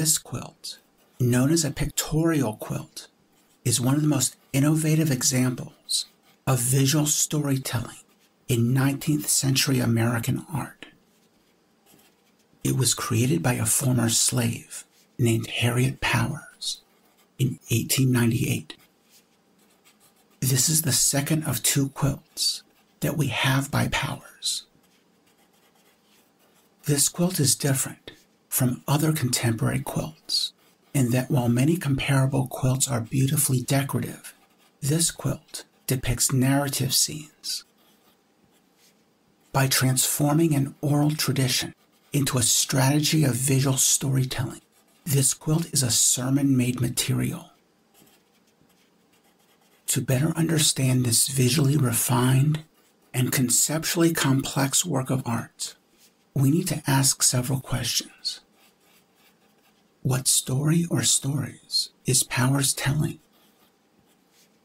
This quilt, known as a pictorial quilt, is one of the most innovative examples of visual storytelling in 19th century American art. It was created by a former slave named Harriet Powers in 1898. This is the second of two quilts that we have by Powers. This quilt is different from other contemporary quilts in that while many comparable quilts are beautifully decorative, this quilt depicts narrative scenes. By transforming an oral tradition into a strategy of visual storytelling, this quilt is a sermon made material. To better understand this visually refined and conceptually complex work of art, we need to ask several questions. What story or stories is Powers telling?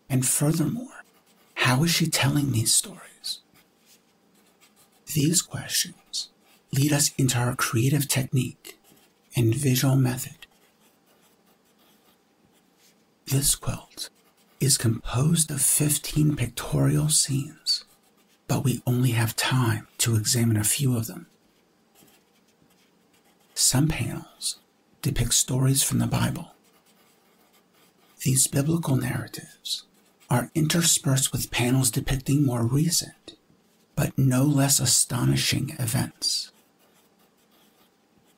And furthermore, how is she telling these stories? These questions lead us into our creative technique and visual method. This quilt is composed of 15 pictorial scenes, but we only have time to examine a few of them. Some panels depict stories from the Bible. These biblical narratives are interspersed with panels depicting more recent, but no less astonishing events.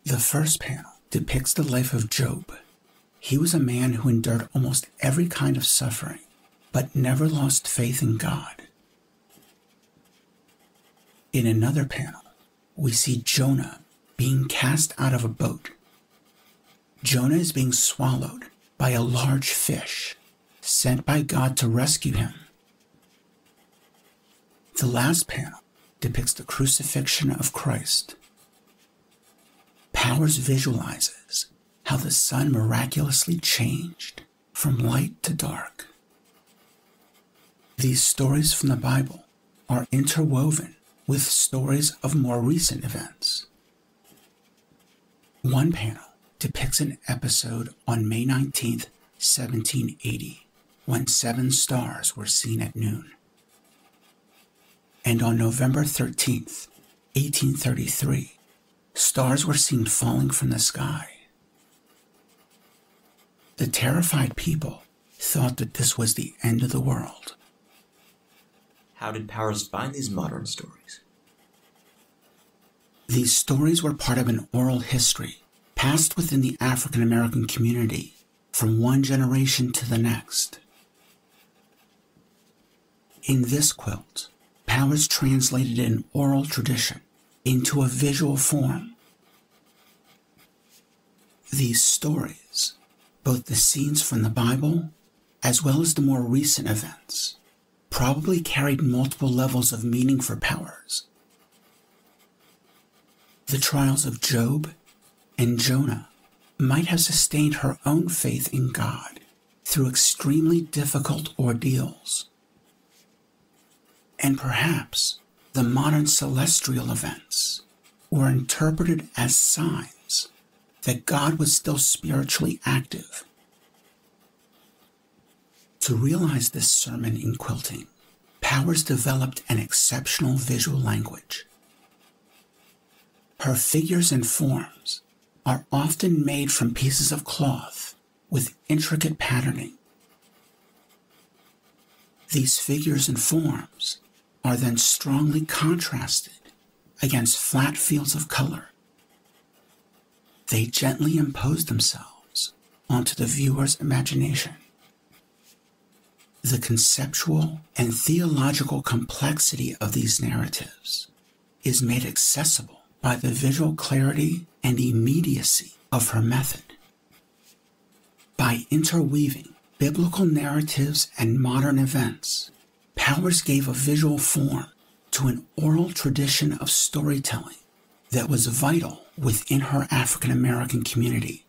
The first panel depicts the life of Job. He was a man who endured almost every kind of suffering, but never lost faith in God. In another panel, we see Jonah being cast out of a boat. Jonah is being swallowed by a large fish sent by God to rescue him. The last panel depicts the crucifixion of Christ. Powers visualizes how the sun miraculously changed from light to dark. These stories from the Bible are interwoven with stories of more recent events. One panel depicts an episode on May 19th, 1780 when seven stars were seen at noon. And on November 13th, 1833, stars were seen falling from the sky. The terrified people thought that this was the end of the world. How did Powers find these modern stories? These stories were part of an oral history passed within the African American community from one generation to the next. In this quilt, Powers translated an oral tradition into a visual form. These stories, both the scenes from the Bible as well as the more recent events, probably carried multiple levels of meaning for Powers. The trials of Job and Jonah might have sustained her own faith in God through extremely difficult ordeals and perhaps the modern celestial events were interpreted as signs that God was still spiritually active. To realize this sermon in quilting, Powers developed an exceptional visual language. Her figures and forms are often made from pieces of cloth with intricate patterning. These figures and forms are then strongly contrasted against flat fields of color. They gently impose themselves onto the viewer's imagination. The conceptual and theological complexity of these narratives is made accessible by the visual clarity and immediacy of her method. By interweaving biblical narratives and modern events, Powers gave a visual form to an oral tradition of storytelling that was vital within her African American community.